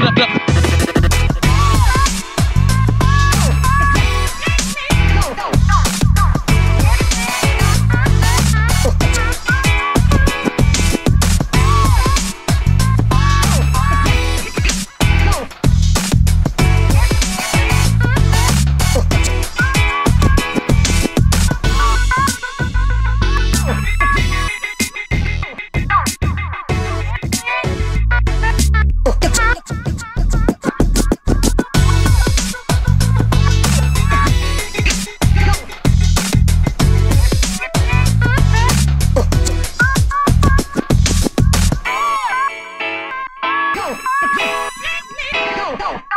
blah, blah. no, no.